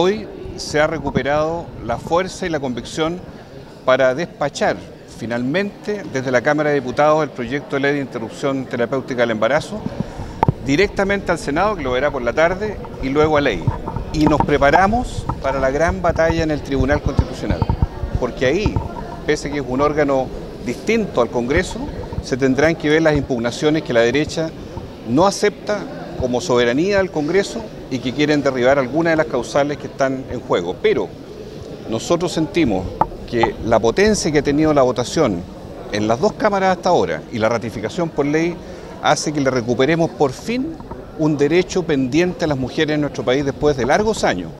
Hoy se ha recuperado la fuerza y la convicción para despachar finalmente desde la Cámara de Diputados el proyecto de ley de interrupción terapéutica del embarazo directamente al Senado, que lo verá por la tarde, y luego a ley. Y nos preparamos para la gran batalla en el Tribunal Constitucional, porque ahí, pese a que es un órgano distinto al Congreso, se tendrán que ver las impugnaciones que la derecha no acepta como soberanía del Congreso y que quieren derribar algunas de las causales que están en juego. Pero nosotros sentimos que la potencia que ha tenido la votación en las dos cámaras hasta ahora y la ratificación por ley hace que le recuperemos por fin un derecho pendiente a las mujeres en nuestro país después de largos años